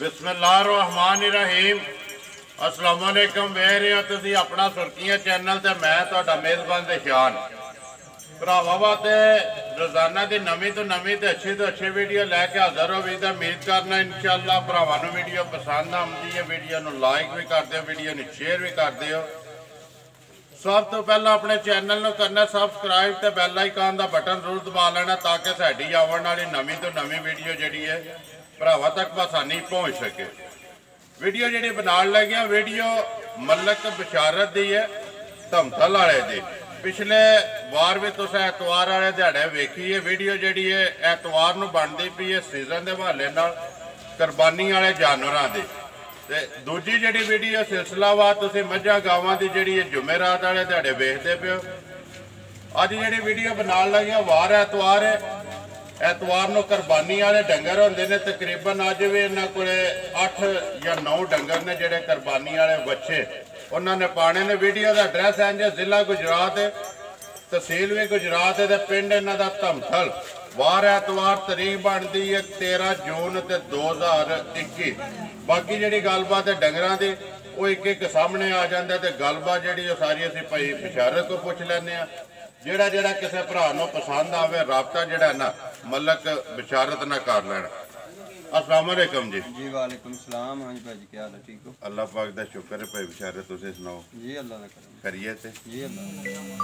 ਬਿਸਮਿਲ੍ਲਾਹਿਰਰਹਿਮਾਨਿਰਰਹੀਮ। ਅਸਲਾਮ ਅਲੈਕਮ ਵੇਖ ਰਹੇ ਹੋ ਤੁਸੀਂ ਆਪਣਾ ਸੁਰਖੀਆਂ ਚੈਨਲ ਤੇ ਮੈਂ ਤੁਹਾਡਾ ਮੇਜ਼ਬਾਨ ਦੇ ਸ਼ਾਨ ਭਰਾਵਾਂ ਵਾਸਤੇ ਰੋਜ਼ਾਨਾ ਦੀ ਨਵੀਂ ਤੋਂ ਨਵੀਂ ਤੇ ਅੱਛੀ ਤੋਂ ਅੱਛੀ ਵੀਡੀਓ ਲੈ ਕੇ ਹਾਜ਼ਰ ਹੋਵੇ ਤਾਂ ਉਮੀਦ ਕਰਨਾ ਇਨਸ਼ਾਅੱਲਾ ਭਰਾਵਾਂ ਨੂੰ ਵੀਡੀਓ ਪਸੰਦ ਆਉਂਦੀ ਹੈ। ਵੀਡੀਓ ਨੂੰ ਲਾਈਕ ਵੀ ਕਰਦੇ ਹੋ ਵੀਡੀਓ ਨੂੰ ਸ਼ੇਅਰ ਵੀ ਕਰਦੇ ਹੋ ਸਭ ਤੋਂ ਪਹਿਲਾਂ ਆਪਣੇ ਚੈਨਲ ਨੂੰ ਕਰਨਾ ਸਬਸਕ੍ਰਾਈਬ ਤੇ ਬੈਲ ਆਈਕਨ ਦਾ ਬਟਨ ਜ਼ਰੂਰ ਦਬਾ ਲੈਣਾ ਤਾਂ ਕਿ ਸਾਡੀ ਆਉਣ ਵਾਲੀ ਨਵੀਂ ਤੋਂ ਨਵੀਂ ਵੀਡੀਓ ਜਿਹੜੀ ਹੈ ਭਰਾਵਾਂ ਤੱਕ ਆਸਾਨੀ ਪਹੁੰਚ ਸਕੇ। ਵੀਡੀਓ ਜਿਹੜੀ ਬਣਾਉਣ ਲੱਗਿਆ ਵੀਡੀਓ ਮਲਕ ਬਸ਼ਾਰਤ ਦੀ ਹੈ, ਧਮਤਲ ਵਾਲੇ ਦੀ। ਪਿਛਲੇ ਵਾਰ ਵੀ ਤੁਸੀਂ ਐਤਵਾਰ ਵਾਲੇ ਦਿਹਾੜੇ ਵੇਖੀ ਹੈ ਵੀਡੀਓ ਜਿਹੜੀ ਹੈ, ਐਤਵਾਰ ਨੂੰ ਬਣਦੀ ਪਈ ਹੈ ਸੀਜ਼ਨ ਦੇ ਹਵਾਲੇ ਨਾਲ, ਕੁਰਬਾਨੀ ਵਾਲੇ ਜਾਨਵਰਾਂ ਦੀ। ਤੇ ਦੂਜੀ ਜਿਹੜੀ ਵੀਡੀਓ ਸਿਲਸਿਲਾਵਾਰ ਤੁਸੀਂ ਮੱਝਾਂ ਗਾਵਾਂ ਦੀ ਜਿਹੜੀ ਹੈ ਜੁਮੇਰਾਤ ਵਾਲੇ ਦਿਹਾੜੇ ਵੇਖਦੇ ਪਿਓ ਅੱਜ ਜਿਹੜੀ ਵੀਡੀਓ ਬਣਾਉਣ ਲੱਗਿਆ ਵਾਰ ਐਤਵਾਰ ਹੈ ਐਤਵਾਰ ਨੂੰ ਕੁਰਬਾਨੀ ਵਾਲੇ ਡੰਗਰ ਹੁੰਦੇ ਨੇ, ਤਕਰੀਬਨ ਅੱਜ ਵੀ ਇਹਨਾਂ ਕੋਲੇ 8 ਜਾਂ 9 ਡੰਗਰ ਨੇ ਜਿਹੜੇ ਕੁਰਬਾਨੀ ਵਾਲੇ ਬੱਚੇ। ਉਹਨਾਂ ਨੇ ਪਾਣੇ ਨੇ ਵੀਡੀਓ ਦਾ ਐਡਰੈਸ ਹੈ ਜੀ, ਜ਼ਿਲ੍ਹਾ ਗੁਜਰਾਤ ਹੈ ਤਹਿਸੀਲ ਵੀ ਗੁਜਰਾਤ ਦੇ ਪਿੰਡ ਇਹਨਾਂ ਦਾ ਧਮਥਲ। ਵਾਰ ਐਤਵਾਰ ਤਰੀਕ ਬਣਦੀ ਹੈ 13 ਜੂਨ ਤੇ 2021 ਬਾਕੀ ਜਿਹੜੀ ਗੱਲਬਾਤ ਹੈ ਡੰਗਰਾਂ ਦੀ, ਉਹ ਇੱਕ ਇੱਕ ਸਾਹਮਣੇ ਆ ਜਾਂਦਾ ਤੇ ਗੱਲਬਾਤ ਜਿਹੜੀ ਉਹ ਸਾਰੀ ਅਸੀਂ ਭਾਈ ਬਿਸ਼ਾਰਤ ਕੋ ਪੁੱਛ ਲੈਂਦੇ ਆ। ਜਿਹੜਾ ਜਿਹੜਾ ਕਿਸੇ ਭਰਾ ਨੂੰ ਪਸੰਦ ਆਵੇ ਰਾਬਤਾ ਜਿਹੜਾ ਨਾ ਮਲਕ ਬਿਸ਼ਾਰਤ ਨਾ ਕਰ ਲੈਣ। ਅਸਲਾਮ ਵਾਲੇਕਮ ਜੀ। ਜੀ ਵਾਲੇਕੁਮ ਸਲਾਮ। ਹਾਂਜੀ ਭਾਜੀ ਕੀ ਹਾਲ ਹੈ? ਠੀਕ ਹੋ? ਅੱਲਾਹ ਪਾਕ ਦਾ ਸ਼ੁਕਰ ਹੈ ਭਾਈ ਬਿਸ਼ਾਰਤ ਤੁਸੀਂ ਸੁਣਾਓ? ਜੀ ਅੱਲਾ ਦਾ ਕਰੀਏ ਤੇ।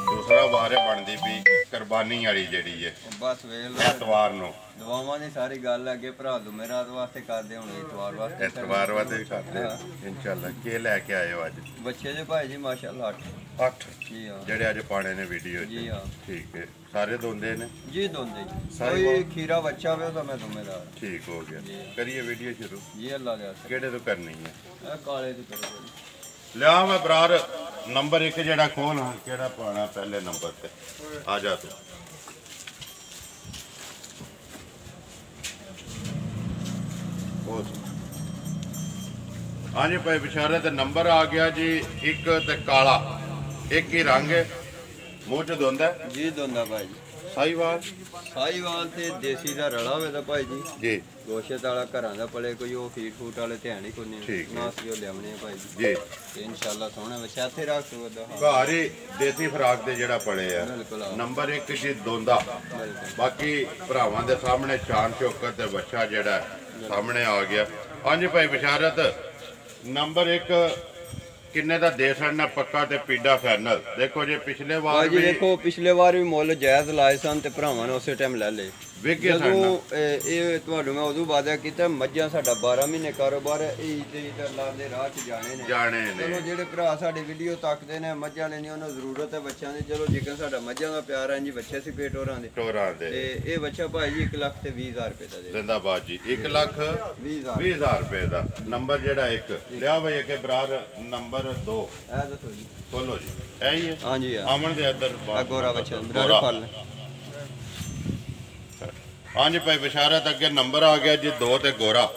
ਦੂਸਰਾ ਵਾਰ ਬਣਦੀ ਵੀ ਕੁਰਬਾਨੀ ਵਾਲੀ ਜਿਹੜੀ ਹੈ ਬਸ ਵੇਲ ਐਤਵਾਰ ਨੂੰ। ਦਵਾਵਾਂ ਦੀ ਸਾਰੀ ਗੱਲ ਅੱਗੇ ਭਰਾ ਦੂ ਮੇਰਾ ਵਾਸਤੇ ਕਰਦੇ ਹੁਣ ਇਤਵਾਰ ਵਾਸਤੇ। ਐਤਵਾਰ ਵਾਦੇ ਵੀ ਕਰਦੇ। ਇਨਸ਼ਾਅੱਲਾ। ਕੀ ਲੈ ਕੇ ਆਏ ਹੋ ਅੱਜ? ਬੱਚੇ ਦੇ ਭਾਈ ਜੀ ਮਾਸ਼ਾਅੱਲਾ 8 8 ਜੀ ਹਾਂ। ਜਿਹੜੇ ਅੱਜ ਪਾਣੇ ਨੇ ਵੀਡੀਓ ਜੀ ਹਾਂ। ਠੀਕ ਹੈ ਸਾਰੇ ਦੋਂਦੇ ਨੇ? ਜੀ ਦੋਂਦੇ ਕੋਈ ਖੀਰਾ ਬੱਚਾ ਹੋਵੇ ਤਾਂ ਮੈਂ ਜ਼ਿੰਮੇਦਾਰ ਠੀਕ ਹੋ ਗਿਆ। ਕਰੀਏ ਵੀਡੀਓ ਸ਼ੁਰੂ? ਜੀ ਅੱਲਾ ਦੇ ਕਿਹੜੇ ਤੋਂ ਕਰਨੀ ਹੈ ਕਾਲੇ ਦੀ ਕਰੋ। ਲਿਆ ਮੈਂ ਬਰਾਰ ਨੰਬਰ 1 ਜਿਹੜਾ ਖੋਲ ਹਾਂ ਕਿਹੜਾ ਪਾਣਾ ਪਹਿਲੇ ਨੰਬਰ ਤੇ? ਆ ਜਾ ਤੂੰ। ਹਾਂਜੀ ਭਾਈ ਬਿਸ਼ਾਰੇ ਤੇ ਨੰਬਰ ਆ ਗਿਆ ਜੀ, ਇੱਕ ਤੇ ਕਾਲਾ। ਇੱਕ ਹੀ ਰੰਗ ਹੈ। ਮੂੰਹ ਚ ਧੁੰਦਾ ਜੀ ਦੋਂਦਾ ਭਾਈ। ਸਾਈਵਾਲ। ਸਾਈਵਾਲ ਤੇ ਦੇਸੀ ਦਾ ਰਲਾ ਹੋਵੇ ਤਾਂ ਭਾਈ ਜੀ। ਜੀ। ਗੋਸ਼ਤ ਵਾਲਾ ਘਰਾਂ ਦਾ ਪਲੇ ਕੋਈ ਉਹ ਫੀਡ ਫੂਟ ਵਾਲੇ ਧਿਆਨ ਹੀ ਕੋਈ ਨਹੀਂ। ਨਾ ਸੀ ਉਹ ਲਿਆਉਣੇ ਆ ਭਾਈ ਜੀ। ਜੀ। ਤੇ ਇਨਸ਼ਾਅੱਲਾ ਸੋਹਣੇ ਬੱਚਾ ਇੱਥੇ ਰੱਖ ਸਕਦਾ ਹਾਂ ਘਰ ਹੀ ਦੇਸੀ ਫਰਾਕ ਦੇ ਜਿਹੜਾ ਪੜੇ ਆ। ਨੰਬਰ 1 ਜੀ ਦੋਂਦਾ। ਬਾਕੀ ਭਰਾਵਾਂ ਦੇ ਸਾਹਮਣੇ ਸ਼ਾਨ ਸ਼ੌਕਤ ਤੇ ਬੱਚਾ ਜਿਹੜਾ ਸਾਹਮਣੇ ਆ ਗਿਆ। ਹਾਂਜੀ ਭਾਈ ਬਿਸ਼ਾਰਤ ਨੰਬਰ 1 ਕਿੰਨੇ ਦਾ ਦੇ ਛੜਨਾ ਪੱਕਾ ਤੇ ਪੀਡਾ ਫਾਈਨਲ ਦੇਖੋ ਜੇ ਪਿਛਲੇ ਵਾਰ ਵੀ ਦੇਖੋ ਪਿਛਲੇ ਵਾਰ ਵੀ ਮੁੱਲ ਜਾਇਜ਼ ਲਾਏ ਸਨ ਤੇ ਭਰਾਵਾਂ ਨੇ ਉਸੇ ਟਾਈਮ ਲੈ ਲਏ। ਛੜਨਾ ਜਦੋਂ ਇਹ ਤੁਹਾਨੂੰ ਮੈਂ ਉਦੋਂ ਵਾਅਦਾ ਕੀਤਾ ਮੱਝਾਂ ਸਾਡਾ 12 ਮਹੀਨੇ ਕਾਰੋਬਾਰ ਹੈ ਇਹ ਤੇ ਅੱਲਾਹ ਦੇ ਰਾਹ 'ਚ ਜਾਣੇ ਨੇ। ਜਾਣੇ ਚਲੋ ਨੇ ਜਿਹੜੇ ਭਰਾ ਸਾਡੀ ਵੀਡੀਓ ਤੱਕਦੇ ਨੇ ਮੱਝਾਂ ਲੈਣੀਆਂ ਉਹਨਾਂ ਨੂੰ ਜ਼ਰੂਰਤ ਹੈ ਬੱਚਿਆਂ ਦੀ। ਚਲੋ ਜਿੱਕਨ ਸਾਡਾ ਮੱਝਾਂ ਦਾ ਪਿਆਰ ਹੈ ਜੀ ਬੱਚੇ ਸੀ ਪੇਟ ਹੋਰਾਂ ਦੇ। ਟੋਰਾਂ ਦੇ। ਤੇ ਇਹ ਬੱਚਾ ਭਾਈ ਜੀ 1 ਲੱਖ ਤੇ 20000 ਰੁਪਏ ਦਾ ਦੇ ਜ਼ਿੰਦਾਬਾਦ ਜੀ 1 ਲੱਖ 20000 20000 ਰੁਪਏ ਦਾ। ਨੰਬਰ ਜਿਹੜਾ ਇੱਕ ਲਿਆ ਬਈ ਅੱਗੇ ਬਰਾਰ ਨੰਬਰ 2 ਇਹ ਦੱਸੋ ਜੀ। ਖੋਲੋ ਜੀ। ਇਹ ਹੀ ਹੈ। ਆਮਣ ਦੇ ਇੱਧਰ ਗੋਰਾ ਬੱਚਾ ਗੋਰਾ। ਬਰਾਬਰ ਫਲ। ਹਾਂਜੀ ਭਾਈ, ਬਿਸ਼ਾਰਤ ਅੱਗੇ ਨੰਬਰ ਆ ਗਿਆ ਜੀ 2 ਤੇ ਗੋਰਾ।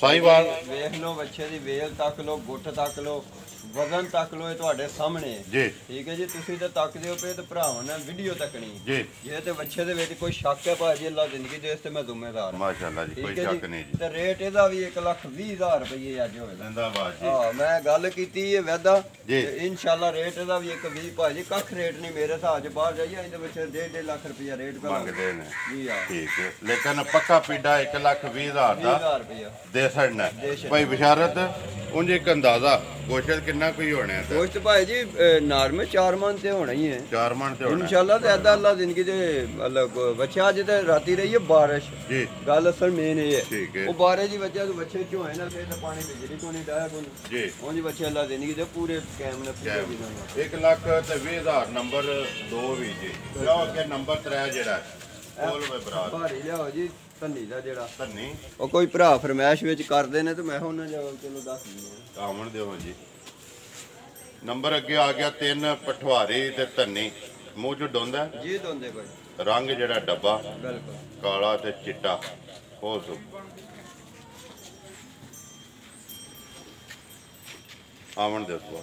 ਸਾਈਵਾਲ ਵੇਖ ਲਓ ਬੱਚੇ ਦੀ ਵੇਲ ਤੱਕ ਲਓ ਗੁੱਟ ਤੱਕ ਲਓ। ਵਜ਼ਨ ਤੱਕ ਲਓ ਇਹ ਤੁਹਾਡੇ ਸਾਹਮਣੇ। ਜੀ। ਠੀਕ ਹੈ ਜੀ ਤੁਸੀਂ ਤਾਂ ਤੱਕਦੇ ਹੋ ਪਏ ਤੇ ਭਰਾਵਾਂ ਨੇ ਵੀਡੀਓ ਤੱਕਣੀ ਜੀ। ਜੇ ਤੇ ਬੱਚੇ ਦੇ ਵਿੱਚ ਕੋਈ ਸ਼ੱਕ ਹੈ ਭਾਜੀ ਅੱਲਾ ਜ਼ਿੰਦਗੀ ਦੇ ਇਸ ਤੇ ਮੈਂ ਜ਼ਿੰਮੇਦਾਰ ਹਾਂ। ਮਾਸ਼ਾਅੱਲਾ ਜੀ ਕੋਈ ਸ਼ੱਕ ਨਹੀਂ ਜੀ। ਤੇ ਰੇਟ ਇਹਦਾ ਵੀ 1 ਲੱਖ 20 ਹਜ਼ਾਰ ਰੁਪਏ ਅੱਜ ਹੋਵੇਗਾ ਜ਼ਿੰਦਾਬਾਦ ਜੀ। ਹਾਂ ਮੈਂ ਗੱਲ ਕੀਤੀ ਇਹ ਵਾਦਾ ਜੀ। ਤੇ ਇਨਸ਼ਾਅੱਲਾ ਰੇਟ ਇਹਦਾ ਵੀ ਇੱਕ 20 ਭਾਜੀ ਕੱਖ ਰੇਟ ਨਹੀਂ ਮੇਰੇ ਹਿਸਾਬ 'ਚ ਬਾਹਰ ਜਾਈਏ ਇਹਦੇ ਵਿੱਚ 1.5 ਲੱਖ ਰੁਪਏ ਰੇਟ ਪੈ ਮੰਗਦੇ ਨੇ। ਜੀ ਹਾਂ। ਠੀਕ ਹੈ ਲੇਕਿਨ ਪੱਕਾ ਪੀਡਾ 1 ਲੱਖ 20 ਹਜ਼ਾਰ ਦਾ 20000 ਰੁਪਏ ਦੇ ਛੜਨਾ। ਭਾਈ ਬਿਸ਼ਾਰਤ ਉਂਝ ਇੱਕ ਅੰਦਾਜ਼ਾ। ਗੋਸ਼ਤ ਕਿੰਨਾ ਕੋਈ ਹੋਣਾ ਹੈ? ਦੋਸਤ ਭਾਈ ਜੀ ਨਾਰਮਲ 4 ਮਨ ਤੇ ਹੋਣਾ ਹੀ ਹੈ। ਚਾਰ ਮਣ ਤੇ ਹੋਣਾ। ਇਨਸ਼ਾਅੱਲਾ ਤੇ ਅੱਦਾ ਅੱਲਾ ਜ਼ਿੰਦਗੀ ਦੇ ਮਤਲਬ ਬੱਚਾ ਅੱਜ ਤੇ ਰਾਤੀ ਰਹੀ ਹੈ ਬਾਰਿਸ਼। ਜੀ। ਗੱਲ ਅਸਲ ਮੇਨ ਇਹ ਹੈ। ਉਹ ਬਾਰਿਸ਼ ਦੀ ਵਜ੍ਹਾ ਤੋਂ ਬੱਚੇ ਚੋਂ ਹੈ ਨਾ ਫਿਰ ਤਾਂ ਪਾਣੀ ਬਿਜਲੀ ਕੋ ਨਹੀਂ ਡਾਇਆ ਕੋਈ। ਜੀ। ਉਂਝ ਬੱਚੇ ਅੱਲਾ ਜ਼ਿੰਦਗੀ ਦੇ ਪੂਰੇ ਕਾਇਮ ਨੇ ਪੂਰੇ ਜੈ ਦਿਨਾਂ ਨਾਲ। 1 ਲੱਖ ਤੇ 20 ਹਜ਼ਾਰ ਨੰਬਰ 2 ਵੀ ਜੀ। ਲਓ ਅੱਗੇ ਨੰਬਰ 3 ਜਿਹੜਾ ਹੈ ਬੋਲ ਵੇ ਬਰਾਤ। ਭਾਰੀ ਲਿਆਓ ਜੀ ਧੰਨੀ ਦਾ ਜਿਹੜਾ। ਧੰਨੀ? ਉਹ ਕੋਈ ਭਰਾ ਫਰਮਾਇਸ਼ ਵਿੱਚ ਕਰਦੇ ਨੇ ਤੇ ਮੈਂ ਉਹਨਾਂ ਜਾ ਚਲੋ ਦੱਸ ਦਿੰਦੇ ਹਾਂ ਆਵਣ ਦਿਓ ਜੀ ਨੰਬਰ ਅੱਗੇ ਆ ਗਿਆ ਤਿੰਨ ਪਠਵਾਰੀ ਤੇ ਧੰਨੀ। ਮੂੰਹ ਚ ਡੋਂਦਾ ਜੀ ਦੋਂਦੇ ਭਾਈ। ਰੰਗ ਜਿਹੜਾ ਡੱਬਾ ਬਿਲਕੁਲ। ਕਾਲਾ ਤੇ ਚਿੱਟਾ। ਹੋ ਸੁ ਆਵਣ ਦੇ ਸਵਾਲ।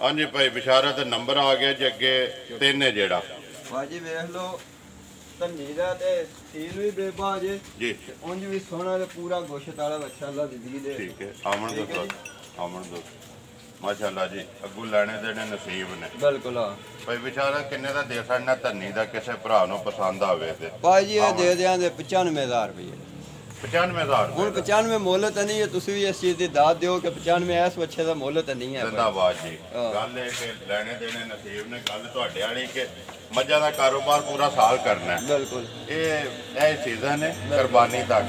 ਹਾਂਜੀ ਭਾਈ ਬਿਸ਼ਾਰਤ ਨੰਬਰ ਆ ਗਿਆ ਜੀ ਅੱਗੇ ਤਿੰਨ ਹੈ ਜਿਹੜਾ। ਭਾਜੀ ਵੇਖ ਲਓ ਧੰਨੀ ਦਾ ਤੇ ਸੀਲ ਵੀ ਬੇਬਾ ਜੇ। ਜੀ। ਉਂਝ ਵੀ ਸੋਹਣਾ ਤੇ ਪੂਰਾ ਗੋਸ਼ਤ ਵਾਲਾ ਬੱਚਾ ਅੱਲਾ ਜ਼ਿੰਦਗੀ ਦੇ। ਠੀਕ ਹੈ ਆਮਣ ਦੋ ਆਮਣ ਦੋ ਮਾਸ਼ਾਅੱਲਾ ਜੀ ਅੱਗੂ ਲੈਣੇ ਦੇਣੇ ਨਸੀਬ ਨੇ। ਬਿਲਕੁਲ ਆ ਭਾਈ ਵਿਚਾਰਾ ਕਿੰਨੇ ਦਾ ਦੇ ਸਕਣਾ ਧੰਨੀ ਦਾ ਕਿਸੇ ਭਰਾ ਨੂੰ ਪਸੰਦ ਆਵੇ ਤੇ। ਭਾਈ ਜੀ ਇਹ ਦੇ ਦਿਆਂਗੇ 95000 ਰੁਪਏ। 95000 ਹੁਣ ਰੁਪਏ 95 ਮੁੱਲ ਤਾਂ ਨਹੀਂ ਹੈ ਤੁਸੀਂ ਵੀ ਇਸ ਚੀਜ਼ ਦੀ ਦਾਤ ਦਿਓ ਕਿ 95 ਇਸ ਬੱਚੇ ਦਾ ਮੁੱਲ ਤਾਂ ਨਹੀਂ ਹੈ। ਜ਼ਿੰਦਾਬਾਦ ਜੀ ਹਾਂ। ਗੱਲ ਇਹ ਕਿ ਲੈਣੇ ਦੇਣੇ ਨਸੀਬ ਨੇ ਗੱਲ ਤੁਹਾਡੇ ਵਾਲੀ ਕਿ ਮੱਝਾਂ ਦਾ ਕਾਰੋਬਾਰ ਪੂਰਾ ਸਾਲ ਕਰਨਾ ਹੈ। ਬਿਲਕੁਲ ਇਹ ਇਹ ਸੀਜ਼ਨ ਹੈ ਕੁਰਬਾਨੀ ਤੱਕ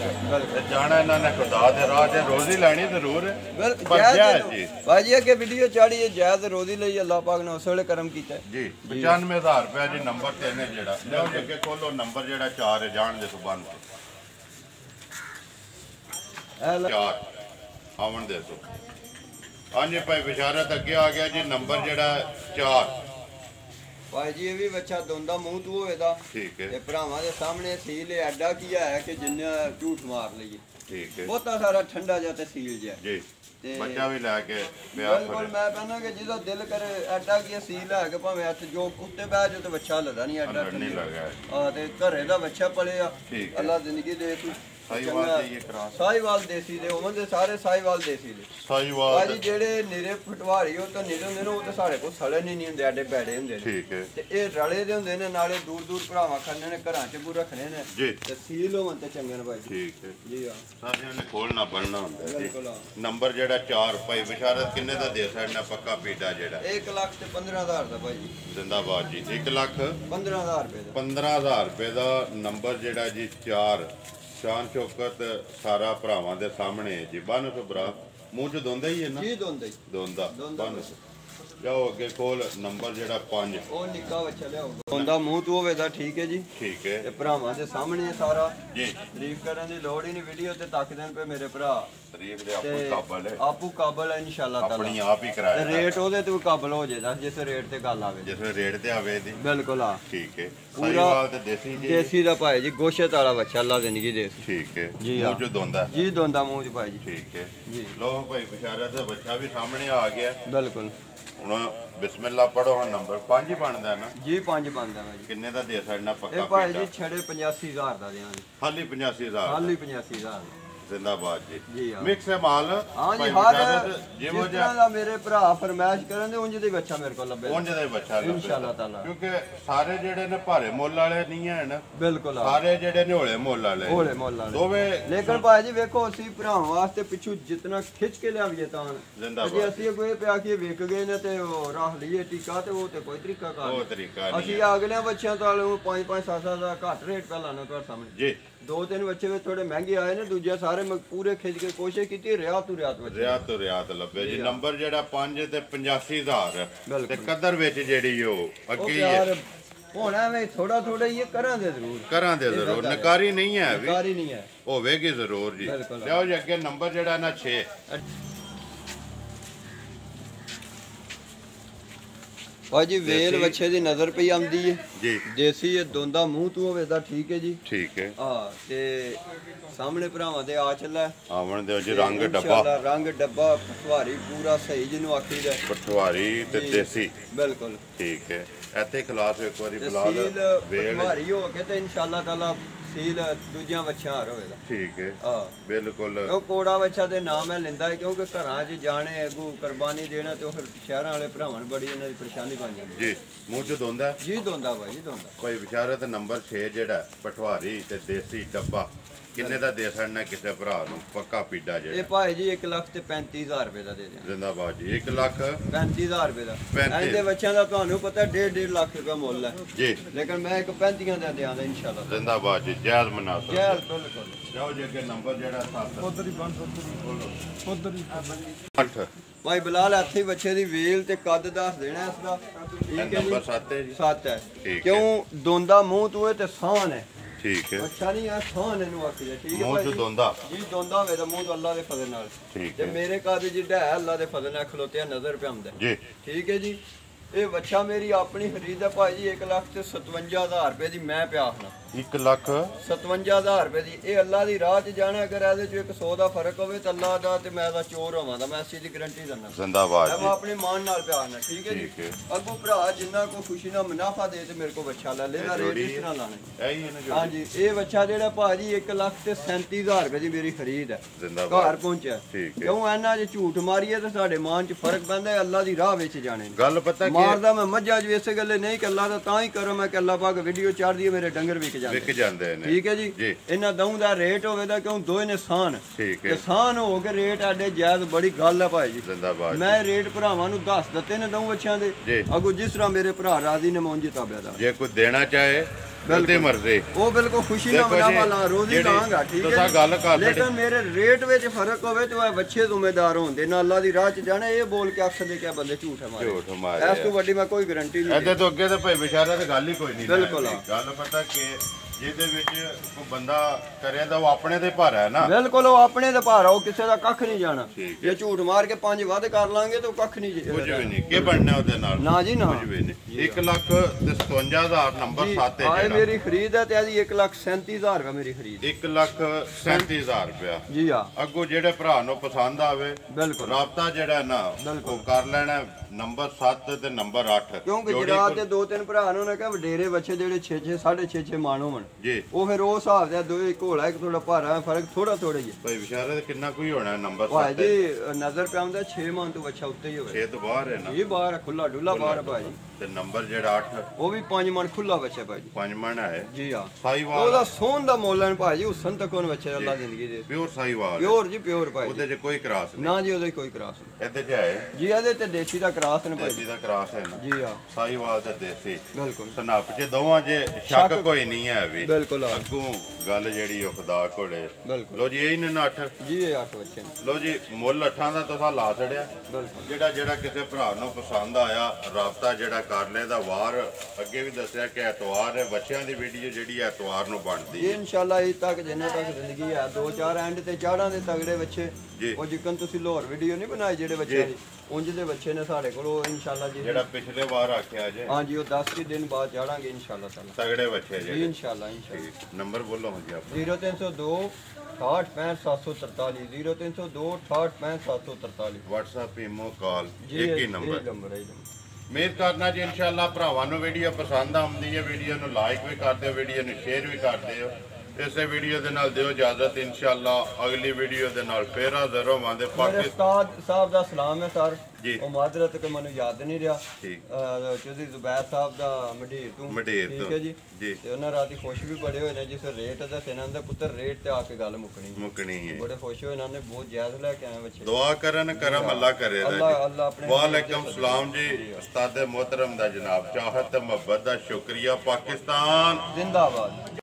ਜਾਣਾ ਇਹਨਾਂ ਨੇ ਖੁਦਾ ਦੇ ਰਾਹ ਤੇ ਰੋਜ਼ੀ ਲੈਣੀ ਜ਼ਰੂਰ ਹੈ ਪਰ ਜਾਇਜ਼ ਹੈ ਜੀ। ਭਾਈ ਜੀ ਅੱਗੇ ਵੀਡੀਓ ਚਾੜੀ ਹੈ ਜਾਇਜ਼ ਰੋਜ਼ੀ ਲਈ ਅੱਲਾਹ ਪਾਕ ਨੇ ਉਸ ਵੇਲੇ ਕਰਮ ਕੀਤਾ ਹੈ। ਜੀ 95000 ਰੁਪਏ ਜੀ ਨੰਬਰ ਤੇ ਨੇ ਜਿਹੜਾ ਲਿਓ ਅੱਗੇ ਖੋਲੋ ਨੰਬਰ ਜਿਹੜਾ 4 ਹੈ ਜਾਣ ਦੇ ਸੁਬੰਧ ਤੇ 4 ਆਵਣ ਦੇ ਸੋ ਹਾਂਜੀ ਭਾਈ ਬਿਸ਼ਾਰਤ ਅੱਗੇ ਆ ਗਿਆ ਜੀ ਨੰਬਰ ਜਿਹੜਾ 4 ਭਾਈ ਜੀ ਇਹ ਵੀ ਬੱਚਾ ਦੋਂਦਾ ਮੂੰਹ ਤੂੰ ਹੋਏਦਾ ਠੀਕ ਤੇ ਹੈ ਭਰਾਵਾਂ ਦੇ ਸਾਹਮਣੇ ਸੀਲ ਐਡਾ ਕੀ ਹੈ ਕਿ ਜਿੰਨਾ ਝੂਠ ਮਾਰ ਲਈਏ। ਠੀਕ ਹੈ। ਬਹੁਤਾ ਸਾਰਾ ਠੰਡਾ ਜਿਹਾ ਤੇ ਸੀਲ ਜਿਹਾ। ਜੀ। ਤੇ ਬੱਚਾ ਵੀ ਲੈ ਕੇ ਪਿਆ ਬਿਲਕੁਲ ਮੈਂ ਕਹਿੰਦਾ ਕਿ ਜਿਹਦਾ ਦਿਲ ਕਰੇ ਐਡਾ ਕੀ ਸੀਲ ਹੈ ਕਿ ਭਾਵੇਂ ਹੱਥ ਜੋ ਉੱਤੇ ਬਹਿ ਜਾਓ ਤੇ ਬੱਚਾ ਲੱਦਾ ਨਹੀਂ ਐਡਾ ਨਹੀਂ ਲੱਗਾ ਆ ਤੇ ਘਰੇ ਦਾ ਬੱਚਾ ਪਲਿਆ। ਅੱਲਾ ਜ਼ਿੰਦਗੀ ਦੇ ਤੂੰ ਸਾਈਵਾਲ ਦੇ ਇਹ ਕਰਾਸ। ਸਾਹੀਵਾਲ ਦੇਸੀ ਦੇ ਉਹਨਾਂ ਦੇ ਸਾਰੇ ਸਾਹੀਵਾਲ ਦੇਸੀ ਦੇ। ਸਾਈਵਾਲ ਭਾਜੀ ਜਿਹੜੇ ਨਿਰੇ ਫਟਵਾਰੀ ਉਹ ਤਾਂ ਨਿਰੇ ਹੁੰਦੇ ਨੇ ਉਹ ਤਾਂ ਸਾਡੇ ਕੋਲ ਸੜੇ ਨਹੀਂ ਨਹੀਂ ਹੁੰਦੇ ਐਡੇ ਬੈੜੇ ਹੁੰਦੇ ਨੇ। ਠੀਕ ਹੈ। ਤੇ ਇਹ ਰਲੇ ਦੇ ਹੁੰਦੇ ਨੇ ਨਾਲੇ ਦੂਰ ਦੂਰ ਭਰਾਵਾਂ ਖੰਨੇ ਨੇ ਘਰਾਂ 'ਚ ਬੂ ਰੱਖਣੇ ਨੇ। ਜੀ। ਤੇ ਸੀਲ ਹੋਣ ਤੇ ਚੰਗੇ ਨੇ ਭਾਈ ਜੀ ਠੀਕ ਹੈ। ਜੀ ਆ ਸਾਰਿਆਂ ਨੇ ਖੋਲਣਾ ਬਣਨਾ ਹੁੰਦਾ ਹੈ। ਜੀ ਨੰਬਰ ਜਿਹੜਾ 4 ਭਾਈ ਬਿਸ਼ਾਰਤ ਕਿੰਨੇ ਦਾ ਦੇ ਸਕਣਾ ਪੱਕਾ ਪੀਡਾ ਜਿਹੜਾ? 1 ਲੱਖ ਤੇ 15000 ਦਾ ਭਾਈ ਜੀ ਜ਼ਿੰਦਾਬਾਦ ਜੀ। 1 ਲੱਖ? 15000 ਰੁਪਏ ਦਾ। 15000 ਰੁਪਏ ਦਾ ਨੰਬਰ ਜਿਹੜਾ ਜੀ 4 ਸ਼ਾਨ ਚੌਕਤ ਸਾਰਾ ਭਰਾਵਾਂ ਦੇ ਸਾਹਮਣੇ ਹੈ ਜੀ। ਬੰਨ ਤੋਂ ਭਰਾ। ਮੂੰਹ ਚ ਦੋਂਦਾ ਹੀ ਹੈ ਨਾ ਜੀ ਦੋਂਦੇ ਦੋਂਦਾ ਦੋਂਦਾ ਬੰਨ ਜਾਓ ਅੱਗੇ ਕੋਲ ਨੰਬਰ ਜਿਹੜਾ 5 ਉਹ ਨਿੱਕਾ ਬੱਚਾ ਲਿਆਓ। ਦੋਂਦਾ ਮੂੰਹ ਤੋਂ ਹੋਵੇ ਤਾਂ ਠੀਕ ਹੈ ਜੀ। ਠੀਕ ਤੇ ਹੈ ਭਰਾਵਾਂ ਦੇ ਸਾਹਮਣੇ ਹੈ ਸਾਰਾ। ਜੀ। ਤਾਰੀਫ ਕਰਨ ਦੀ ਲੋੜ ਹੀ ਨਹੀਂ ਵੀਡੀਓ ਤੇ ਤੱਕ ਦੇਣ ਪਏ ਮੇਰੇ ਭਰਾ। ਤਰੀਫ ਦੇ ਆਪੋ ਤੇ ਕਾਬਲ ਹੈ। ਆਪੂ ਕਾਬਲ ਹੈ ਇਨਸ਼ਾਅੱਲਾ ਆਪਣੀ ਤਾਲਾ ਆਪ ਹੀ ਕਰਾਇਆ ਰੇਟ ਉਹਦੇ ਤੇ ਕਾਬਲ ਹੋ ਜਾਏਦਾ ਜਿਸ ਰੇਟ ਤੇ ਗੱਲ ਆਵੇ। ਜਿਸ ਰੇਟ ਤੇ ਆਵੇ ਦੀ ਬਿਲਕੁਲ ਆ। ਠੀਕ ਹੈ। ਪੂਰਾ ਤੇ ਦੇਸੀ ਜੀ। ਦੇਸੀ ਦਾ ਭਾਈ ਜੀ ਗੋਸ਼ਤ ਵਾਲਾ ਬੱਚਾ ਅੱਲਾ ਜ਼ਿੰਦਗੀ ਦੇ ਠੀਕ ਹੈ। ਜੀ ਮੂੰਹ। ਚ ਦੋਂਦਾ ਜੀ ਦੋਂਦਾ ਮੂੰਹ ਚ ਭਾਈ ਜੀ। ਠੀਕ ਹੈ। ਜੀ। ਲੋ ਭਾਈ ਬਿਸ਼ਾਰਤ ਦਾ ਬੱਚਾ ਵੀ ਸਾਹਮਣੇ ਆ ਗਿਆ। ਬਿਲਕੁਲ। ਹੁਣ ਬਿਸਮਿਲ੍ਲਾ ਪੜੋ ਹੁਣ ਨੰਬਰ 5 ਹੀ ਬਣਦਾ ਨਾ। ਜੀ ਪੰਜ ਬੰਦਾ ਭਾਈ ਕਿੰਨੇ ਦਾ ਦੇ ਸਕਣਾ ਇਹ ਪੱਕਾ ਭਾਈ ਪੀਟਾ ਜੀ ਛੜੇ 85000 ਦਾ ਦਿਆਂਗੇ ਖਾਲੀ 85000 ਹਾਲੀ 85000 ਜ਼ਿੰਦਾਬਾਦ ਜੀ। ਮਿਕਸ ਹੈ। ਮਾਲ। ਹਾਂ ਜੀ ਹਰ ਜਿਹਾ ਦਾ ਮੇਰੇ ਭਰਾ ਫਰਮਾਇਸ਼ ਕਰਨ ਦੇ ਉਂਝ ਦੇ ਬੱਚਾ ਮੇਰੇ ਕੋਲ ਲੱਭੇ। ਉਂਝ ਦਾ ਬੱਚਾ ਲੱਭੇ। ਇਨਸ਼ਾਅੱਲਾ ਤਾਲਾ। ਕਿਉਂਕਿ ਸਾਰੇ ਜਿਹੜੇ ਨੇ ਭਾਰੇ ਮੁੱਲ ਵਾਲੇ ਨਹੀਂ ਹਨ ਬਿਲਕੁਲ ਸਾਰੇ ਜਿਹੜੇ ਨੇ ਹੋਲੇ ਮੁੱਲ ਵਾਲੇ। ਹੋਲੇ ਮੁੱਲ ਵਾਲੇ। ਦੋਵੇਂ ਲੇਕਿਨ ਭਾਈ ਜੀ ਵੇਖੋ ਅਸੀਂ ਭਰਾਵਾਂ ਵਾਸਤੇ ਪਿੱਛੂ ਜਿੰਨਾ ਖਿੱਚ ਕੇ ਲਿਆਵੀਏ ਤਾਂ ਜ਼ਿੰਦਾਬਾਦ। ਜੇ। ਅਸੀਂ ਕੋਈ ਪਿਆ ਕੇ ਵਿਕ ਗਏ ਨੇ ਤੇ ਉਹ ਰਾਹ ਲਈਏ ਟੀਕਾ ਤੇ ਉਹ ਤੇ ਕੋਈ ਤਰੀਕਾ ਕਰ ਉਹ ਤਰੀਕਾ ਨਹੀਂ ਅਸੀਂ ਅਗਲੇ ਬੱਚਿਆਂ ਤੋਂ 5 5 7 7 ਦਾ ਘੱਟ ਰੇਟ ਪਾ ਲਾਣਾ ਤੁਹਾਡੇ ਸਾਹਮਣੇ ਜੀ। ਦੋ ਤਿੰਨ ਬੱਚੇ ਵੀ ਥੋੜੇ ਮਹਿੰਗੇ ਆਏ ਨੇ ਦੂਜੇ ਸਾਰੇ ਮੈਂ ਪੂਰੇ ਖਿੱਚ ਕੇ ਕੋਸ਼ਿਸ਼ ਕੀਤੀ ਰਿਆ ਤੂੰ ਰਿਆਤ ਬੱਚੇ। ਰਿਆਤ ਤੋਂ ਰਿਆਤ ਲੱਭੇ ਜੀ। ਨੰਬਰ ਜਿਹੜਾ 5 ਤੇ 85000 ਬਿਲਕੁਲ। ਤੇ ਕਦਰ ਵਿੱਚ ਜਿਹੜੀ ਉਹ ਅੱਗੇ ਹੀ। ਹੋਣਾ ਐਵੇਂ ਥੋੜਾ ਥੋੜਾ ਹੀ ਕਰਾਂਗੇ ਜ਼ਰੂਰ। ਕਰਾਂ ਦੇ ਜ਼ਰੂਰ। ਨਕਾਰੀ ਨਹੀਂ ਹੈ ਵੀ। ਕਾਰ ਹੀ ਨਹੀਂ ਹੈ। ਹੋਵੇਗੀ ਜ਼ਰੂਰ ਜੀ। ਲਿਆਓ ਜੀ ਅੱਗੇ ਨੰਬਰ ਜਿਹੜਾ ਨਾ 6 ਭਾਜੀ ਵੇਲ ਦੇਸੀ- ਦੀ ਨਜ਼ਰ ਪਈ ਆਉਂਦੀ ਹੈ ਜੀ। ਦੇਸੀ ਇਹ ਦੋਂਦਾ ਮੂੰਹ ਤੂੰ ਹੋਵੇ ਤਾਂ ਠੀਕ ਹੈ ਜੀ। ਠੀਕ ਹੈ ਆ ਤੇ ਸਾਹਮਣੇ ਭਰਾਵਾਂ ਦੇ ਆ ਚੱਲਾ ਆਵਣ ਦੇ ਜੀ ਰੰਗ ਡੱਬਾ। ਇਨਸ਼ਾਅੱਲਾ ਰੰਗ ਡੱਬਾ ਫੁਹਾਰੀ ਪੂਰਾ ਸਹੀ ਜਿਹਨੂੰ ਆਖੀਦਾ ਪਟਵਾਰੀ ਤੇ ਜੀ। ਦੇਸੀ। ਬਿਲਕੁਲ। ਠੀਕ ਹੈ ਇੱਥੇ ਖਲਾਸ ਇੱਕ ਵਾਰੀ ਬੁਲਾ ਵੇਲ ਫੁਹਾਰੀ ਹੋ ਕੇ ਤੇ ਇਨਸ਼ਾਅੱਲਾ ਤਾਲਾ ਸੀਲ ਦੂਜੀਆਂ ਬੱਚਾ ਹਾਰ ਹੋਵੇਗਾ ਠੀਕ ਹੈ। ਆ ਬਿਲਕੁਲ। ਉਹ ਕੋੜਾ ਬੱਚਾ ਦੇ ਨਾਮ ਮੈਂ ਲੈਂਦਾ ਹੈ ਕਿਉਂਕਿ ਘਰਾਂ 'ਚ ਜਾਣੇ ਅਗੂ ਕੁਰਬਾਨੀ ਦੇਣਾ ਤੇ ਫਿਰ ਸ਼ਹਿਰਾਂ ਵਾਲੇ ਭਰਾਵਾਂ ਬੜੀ ਇਹਨਾਂ ਦੀ ਪਰੇਸ਼ਾਨੀ ਬਣ ਜਾਂਦੀ ਜੀ ਮੂੰਹ ਚ ਦੋਂਦਾ ਜੀ ਦੋਂਦਾ ਭਾਈ ਜੀ ਦੋਂਦਾ ਕੋਈ ਵਿਚਾਰਤ ਨੰਬਰ 6 ਜਿਹੜਾ ਪਟਵਾਰੀ ਤੇ ਦੇਸੀ ਡੱਬਾ। ਕਿੰਨੇ ਦਾ ਦੇ ਸਕਣਾ ਕਿਸੇ ਭਰਾ ਨੂੰ? ਪੱਕਾ ਪੀਡਾ ਇਹ ਜਿਹੜਾ ਭਾਈ ਜੀ 1 ਲੱਖ ਤੇ 35000 ਰੁਪਏ ਦਾ ਦੇ ਦਿਆਂ ਜ਼ਿੰਦਾਬਾਦ ਜੀ 1 ਲੱਖ? 35000 ਰੁਪਏ ਦਾ। 35 ਇਹਦੇ ਬੱਚਿਆਂ ਦਾ ਤੁਹਾਨੂੰ ਪਤਾ 1.5 1.5 ਲੱਖ ਰੁਪਏ ਮੁੱਲ ਹੈ। ਜੀ। ਲੇਕਿਨ ਮੈਂ ਇੱਕ 35 ਦਾ ਦਿਆਂਗਾ ਇਨਸ਼ਾਅੱਲਾ। ਜ਼ਿੰਦਾਬਾਦ ਜੀ ਜਾਇਜ਼ ਮਨਾਸਬ ਜੈ ਬਿਲਕੁਲ। ਜਾਓ ਜੀ ਅੱਗੇ ਨੰਬਰ ਜਿਹੜਾ 7 ਉਧਰ ਹੀ ਬੰਦ ਉਧਰ ਹੀ। 8 ਭਾਈ ਬਲਾਲ ਇੱਥੇ ਬੱਚੇ ਦੀ ਵੇਲ ਤੇ ਕੱਦ ਦੱਸ ਦੇਣਾ ਇਸ ਦਾ। ਠੀਕ ਹੈ ਨੰਬਰ ਜੀ? 7 ਹੈ ਜੀ। ਸੱਤ ਹੈ। ਠੀਕ ਕਿਉਂ? ਦੋਂਦਾ ਮੂੰਹ ਤੂੰ ਤੇ ਸਾਨ ਹੈ ਠੀਕ ਹੈ। ਅੱਛਾ ਨਹੀਂ ਆ ਸਾਨ ਇਹਨੂੰ ਆਖੀਦਾ ਠੀਕ ਹੈ ਮੂੰਹ ਚ ਜੀ? ਦੋਂਦਾ ਜੀ ਦੋਂਦਾ ਹੋਵੇ ਤਾਂ ਮੂੰਹ ਤੋਂ ਅੱਲਾ ਦੇ ਫਜ਼ਲ ਨਾਲ। ਠੀਕ ਤੇ ਹੈ। ਮੇਰੇ ਕੱਦ ਜਿਹੜਾ ਹੈ ਅੱਲਾ ਦੇ ਫਜ਼ਲ ਨਾਲ ਖਲੋਤਿਆ ਨਜ਼ਰ ਪਿਆਉਂਦਾ ਜੀ। ਠੀਕ ਹੈ ਜੀ। ਇਹ ਬੱਚਾ ਮੇਰੀ ਆਪਣੀ ਖਰੀਦ ਹੈ ਭਾਜੀ 1 ਲੱਖ ਤੇ 57000 ਰੁਪਏ ਦੀ ਮੈਂ ਪਿਆ ਆਖਣਾ 1 ਲੱਖ? 57000 ਰੁਪਏ ਦੀ। ਇਹ ਅੱਲਾ ਦੀ ਰਾਹ 'ਚ ਜਾਣਾ ਅਗਰ ਇਹਦੇ 'ਚ ਇੱਕ 100 ਦਾ ਫ਼ਰਕ ਹੋਵੇ ਤਾਂ ਅੱਲਾ ਦਾ ਤੇ ਮੈਂ ਦਾ ਚੋਰ ਹੋਵਾਂ ਦਾ ਮੈਂ ਇਸ ਦੀ ਗਾਰੰਟੀ ਦਿੰਦਾ। ਜ਼ਿੰਦਾਬਾਦ ਮੈਂ ਜੀ। ਆਪਣੇ ਮਾਨ ਨਾਲ ਪਿਆਰ ਨਾਲ ਠੀਕ ਹੈ ਜੀ। ਅੱਗੋਂ ਭਰਾ ਜਿੰਨਾ ਕੋ ਖੁਸ਼ੀ ਨਾਲ ਮੁਨਾਫਾ ਦੇ ਤੇ ਮੇਰੇ ਕੋ ਬੱਚਾ ਲੈ ਲੈਣਾ ਰੇਟ ਇਸ ਤਰ੍ਹਾਂ ਲਾਣਾ ਇਹ ਹੀ ਨਾ ਜੋ। ਹਾਂਜੀ ਇਹ ਬੱਚਾ ਜਿਹੜਾ ਭਾਜੀ 1 ਲੱਖ ਤੇ 37000 ਰੁਪਏ ਦੀ ਮੇਰੀ ਖਰੀਦ ਹੈ। ਜ਼ਿੰਦਾਬਾਦ। ਘਰ ਪਹੁੰਚਿਆ। ਠੀਕ ਹੈ। ਕਿਉਂ ਇਹਨਾਂ 'ਚ ਝੂਠ ਮਾਰੀਏ ਤੇ ਸਾਡੇ ਮਾਨ 'ਚ ਫ਼ਰਕ ਪੈਂਦਾ ਹੈ ਅੱਲਾ ਦੀ ਰਾਹ ਵਿੱਚ ਜਾਣੇ ਗੱਲ ਪਤਾ ਮਾਰਦਾ ਮੈਂ ਮੱਝਾਂ 'ਚ ਵੀ ਇਸੇ ਗੱਲੇ ਨਹੀਂ ਕਿ ਅੱਲਾ ਦਾ ਤਾਂ ਹੀ ਕਰੋ ਮੈਂ ਕਿ ਅੱਲਾ ਪਾਕ ਵੀਡੀਓ ਚਾੜਦੀ ਹੈ ਮੇਰੇ ਡੰਗਰ ਵਿਕ ਜਾਂਦੇ ਵਿਕ ਜਾਂਦੇ ਨੇ। ਠੀਕ ਹੈ ਜੀ। ਇਹਨਾਂ ਦਊਂ ਦਾ ਰੇਟ ਹੋਵੇ ਤਾਂ ਕਿਉਂ ਦੋਏ ਨੇ ਸਾਨ। ਠੀਕ ਹੈ। ਕਿਸਾਨ ਹੋ ਕੇ ਰੇਟ ਆਡੇ ਜਾਇਜ਼ ਬੜੀ ਗੱਲ ਹੈ ਭਾਈ ਜੀ। ਜ਼ਿੰਦਾਬਾਦ। ਮੈਂ ਰੇਟ ਭਰਾਵਾਂ ਨੂੰ ਦੱਸ ਦਿੱਤੇ ਨੇ ਦਊਂ ਬੱਚਿਆਂ ਦੇ। ਅਗੋ ਜਿਸ ਤਰ੍ਹਾਂ ਮੇਰੇ ਭਰਾ ਰਾਜ਼ੀ ਨੇ ਮੌਂਜੀ ਤਾਬਿਆਦਾਰ ਜੇ ਕੋਈ ਦੇਣਾ ਚਾਹੇ ਤੇ ਮਰਜ਼ੀ ਉਹ ਬਿਲਕੁਲ ਖੁਸ਼ੀ ਨਾਲ ਮਨਾਵਾ ਲਾ ਰੋਜ਼ੀ ਲਾਂਗਾ ਠੀਕ ਹੈ ਤੁਸੀਂ। ਗੱਲ ਕਰ ਲੇਕਿਨ। ਮੇਰੇ ਰੇਟ ਵਿੱਚ ਫ਼ਰਕ ਹੋਵੇ ਤੇ ਉਹ ਬੱਚੇ ਜ਼ਿੰਮੇਦਾਰ ਹੁੰਦੇ ਨਾ ਅੱਲਾ ਦੀ ਰਾਹ 'ਚ ਜਾਣੇ ਇਹ ਬੋਲ ਕੇ ਅਕਸਰ ਦੇ ਕਿ ਬੰਦੇ ਝੂਠ ਹੈ ਮਾਰੇ ਝੂਠ ਮਾਰੇ ਇਸ ਤੋਂ ਵੱਡੀ ਮੈਂ ਕੋਈ ਗਾਰੰਟੀ ਨਹੀਂ ਇਹਦੇ ਤੋਂ ਅੱਗੇ ਤਾਂ ਭਾਈ ਵਿਚਾਰਾ ਤੇ ਗੱਲ ਹੀ ਕੋਈ ਨਹੀਂ ਬਿਲਕੁਲ। ਗੱਲ ਪਤਾ ਕਿ ਜਿਹਦੇ ਵਿੱਚ ਕੋਈ ਬੰਦਾ ਕਰੇ ਤਾਂ ਉਹ ਆਪਣੇ ਤੇ ਭਾਰਾ ਹੈ ਨਾ। ਬਿਲਕੁਲ ਉਹ ਆਪਣੇ ਦੇ ਭਾਰ ਆ ਉਹ ਕਿਸੇ ਦਾ ਕੱਖ ਨਹੀਂ ਜਾਣਾ। ਜੇ ਝੂਠ ਮਾਰ ਕੇ ਪੰਜ ਵੱਧ ਕਰ ਲਾਂਗੇ ਤਾਂ ਕੱਖ ਨਹੀਂ ਕੁਝ ਜੀ ਵੀ ਨਹੀਂ। ਕੀ ਬਣਨਾ ਉਹਦੇ ਨਾਲ? ਨਾ ਜੀ ਨਾ। ਕੁਝ ਵੀ ਨਹੀਂ। 1 ਲੱਖ ਤੇ 57000 ਨੰਬਰ 7 ਹੈ ਆਏ ਜਿਹੜਾ। ਮੇਰੀ ਖਰੀਦ ਹੈ ਤੇ ਇਹਦੀ 1 ਲੱਖ 37000 ਰੁਪਏ ਮੇਰੀ ਖਰੀਦ। 1 ਲੱਖ 37000 ਰੁਪਇਆ। ਜੀ ਆ ਅੱਗੋਂ ਜਿਹੜੇ ਭਰਾ ਨੂੰ ਪਸੰਦ ਆਵੇ ਬਿਲਕੁਲ। ਰਾਬਤਾ ਜਿਹੜਾ ਨਾ। ਉਹ ਕਰ ਲੈਣਾ ਨੰਬਰ 7 ਤੇ ਨੰਬਰ 8 ਕਿਉਂਕਿ ਜਿਹੜਾ ਤੇ ਦੋ ਤਿੰਨ ਭਰਾ ਨੇ ਉਹਨੇ ਕਿਹਾ ਵਡੇਰੇ ਬੱਚੇ ਜਿਹੜੇ 6 6 6.5 6 ਮਾਣ ਹੋਣ ਜੀ। ਉਹ ਫਿਰ ਉਹ ਹਿਸਾਬ ਦਾ ਦੋਏ ਘੋਲਾ ਇੱਕ ਥੋੜਾ ਭਾਰਾ ਹੈ, ਫ਼ਰਕ ਥੋੜਾ ਥੋੜਾ ਹੀ ਹੈ ਭਾਈ ਵਿਚਾਰੇ ਤੇ ਕਿੰਨਾ ਕੋਈ ਹੋਣਾ ਨੰਬਰ ਭਾਈ 7 ਜੀ ਨਜ਼ਰ ਪਿਆਉਂਦਾ 6 ਮਾਨ ਤੋਂ ਬੱਚਾ ਉੱਤੇ ਹੀ ਹੋਵੇ। 6 ਤੋਂ ਬਾਹਰ ਹੈ ਨਾ। ਇਹ ਬਾਹਰ ਹੈ, ਖੁੱਲਾ ਡੁੱਲਾ ਬਾਹਰ ਹੈ ਭਾਈ। ਤੇ ਨੰਬਰ ਜਿਹੜਾ 8 ਉਹ ਵੀ 5 ਮਣ ਖੁੱਲਾ ਬੱਚਾ ਭਾਈ ਜੀ। ਪੰਜ ਮਣ ਹੈ। ਜੀ ਆ ਸਾਈਵਾਲ ਉਹਦਾ ਸੋਨ ਦਾ ਮੁੱਲ ਹੈ ਭਾਈ ਜੀ ਉਸ ਸੰਤ ਕੋਨ ਬੱਚੇ ਅੱਲਾ ਜ਼ਿੰਦਗੀ ਦੇ। ਪਿਓਰ ਸਾਈਵਾਲ। ਪਿਓਰ ਜੀ ਪਿਓਰ ਭਾਈ। ਉਹਦੇ 'ਚ ਕੋਈ ਕਰਾਸ ਨਹੀਂ। ਨਾ ਜੀ ਉਹਦੇ ਕੋਈ ਕਰਾਸ ਨਹੀਂ। ਇਹਦੇ 'ਚ ਹੈ। ਜੀ ਇਹਦੇ ਤੇ ਦੇਸੀ ਦਾ ਕਰਾਸ ਨੇ ਭਾਈ ਦੇਸੀ ਦਾ ਕਰਾਸ ਹੈ ਨਾ। ਜੀ ਆ ਸਾਈਵਾਲ ਤੇ ਦੇਸੀ। ਬਿਲਕੁਲ। ਸਨੱਪ 'ਚ ਦੋਵਾਂ 'ਚ ਸ਼ੱਕ ਕੋਈ ਨਹੀਂ ਹੈ ਵੀ। ਬਿਲਕੁਲ ਆ। ਅੱਗੋਂ ਗੱਲ ਜਿਹੜੀ ਉਹ ਖੁਦਾ ਕੋਲੇ। ਬਿਲਕੁਲ। ਲੋ ਜੀ ਇਹ ਨੇ ਨਾ ਅੱਠ ਜੀ ਇਹ ਅੱਠ ਬੱਚੇ ਲੋ ਜੀ ਮੁੱਲ ਅੱਠਾਂ ਦਾ ਤੁਸੀਂ ਲਾ ਛੜਿਆ ਬਿਲਕੁਲ। ਜਿਹੜਾ ਜਿਹੜਾ ਕਿਸੇ ਭਰਾ ਨੂੰ ਪਸੰਦ ਆਇਆ ਰਾਬਤਾ ਜਿਹੜਾ ਕਰ ਲੈ ਦਾ ਵਾਰ ਅੱਗੇ ਵੀ ਦੱਸਿਆ ਕਿ ਐਤਵਾਰ ਹੈ ਬੱਚਿਆਂ ਦੀ ਵੀਡੀਓ ਜਿਹੜੀ ਐਤਵਾਰ ਨੂੰ ਬਣਦੀ ਹੈ। ਇਨਸ਼ਾਅੱਲਾ ਇਹ ਤੱਕ ਜਿੰਨਾ ਤੱਕ ਜ਼ਿੰਦਗੀ ਆ ਦੋ ਚਾਰ ਐਂਡ ਤੇ ਚਾੜਾਂ ਦੇ ਤਗੜੇ ਬੱਚੇ। ਉਹ ਜਿੱਕਨ ਤੁਸੀਂ ਲਾਹੌਰ ਵੀਡੀਓ ਨਹੀਂ ਬਣਾਈ ਜਿਹੜੇ ਬੱਚਿਆਂ। ਦੀ। ਉਂਝ ਦੇ ਬੱਚੇ ਨੇ ਸਾਡੇ ਕੋਲ ਉਹ ਇਨਸ਼ਾਅੱਲਾ ਜੀ। ਜਿਹੜਾ ਪਿਛਲੇ ਵਾਰ ਆਖਿਆ ਜੇ। ਹਾਂਜੀ ਉਹ 10 ਕੁ ਦਿਨ ਬਾਅਦ ਚਾੜਾਂਗੇ ਇਨਸ਼ਾਅੱਲਾ ਤਾਲਾ ਤਗੜੇ ਬੱਚੇ ਜੀ ਇਨਸ਼ਾਅੱਲਾ ਇਨਸ਼ਾਅੱਲਾ। ਨੰਬਰ ਬੋਲੋ ਜੀ ਆਪਣਾ। 0302 68743 0302 68743 WhatsApp ਈਮੋ ਕਾਲ ਜੀ ਇੱਕ ਹੀ ਨੰਬਰ। ਨੰਬਰ ਹੈ ਜੀ ਉਮੀਦ ਕਰਨਾ ਜੀ ਇਨਸ਼ਾਅੱਲਾ ਭਰਾਵਾਂ ਨੂੰ ਵੀਡੀਓ ਪਸੰਦ ਆਉਂਦੀ ਹੈ। ਵੀਡੀਓ ਨੂੰ ਲਾਈਕ ਵੀ ਕਰ ਦਿਓ ਵੀਡੀਓ ਨੂੰ ਸ਼ੇਅਰ ਵੀ ਕਰ ਦਿਓ ਇਸੇ ਵੀਡੀਓ ਦੇ ਨਾਲ ਦਿਓ ਇਜਾਜ਼ਤ ਇਨਸ਼ਾਅੱਲਾ ਅਗਲੀ ਵੀਡੀਓ ਦੇ ਨਾਲ ਫੇਰ ਹਾਜ਼ਰ ਹੋਵਾਂਗੇ। ਪਾਕਿਸਤਾਨ ਸਾਹਿਬ ਦਾ ਸਲਾਮ ਹੈ ਸਰ। ਜੀ। ਉਹ ਮਾਦਰਤ ਕਿ ਮੈਨੂੰ ਯਾਦ ਨਹੀਂ ਰਿਹਾ। ਚੌਧਰੀ ਜ਼ੁਬੈਰ ਸਾਹਿਬ ਦਾ ਮਢੀਰ ਤੋਂ। ਮਢੀਰ ਠੀਕ। ਹੈ ਜੀ? ਜੀ। ਤੇ ਉਹਨਾਂ ਰਾਤੀ ਖੁਸ਼ ਵੀ ਬੜੇ ਹੋਏ ਨੇ ਜਿਸ ਰੇਟ ਦਾ ਇਹਨਾਂ ਦੇ ਪੁੱਤਰ ਰੇਟ ਤੇ ਆ ਕੇ ਗੱਲ ਮੁੱਕਣੀ ਮੁਕਣੀ ਹੈ। ਬੜੇ ਖੁਸ਼ ਹੋਏ ਇਹਨਾਂ ਨੇ ਬਹੁਤ ਜਾਇਜ਼ ਲੈ ਕੇ ਆਏ ਬੱਚੇ। ਦੁਆ ਕਰਨ ਕਰਮ ਅੱਲਾ ਕਰੇ ਅੱਲਾ ਅੱਲਾ ਆਪਣੇ ਵਾਲੇਕਮ ਸਲਾਮ ਜੀ। ਉਸਤਾਦ ਮੁਹਤਰਮ ਦਾ ਜਨਾਬ ਚਾਹਤ ਮੁਹੱਬਤ ਦਾ ਸ਼ੁਕਰੀਆ ਪਾਕਿਸਤਾਨ। ਜ਼ਿੰਦਾਬਾਦ।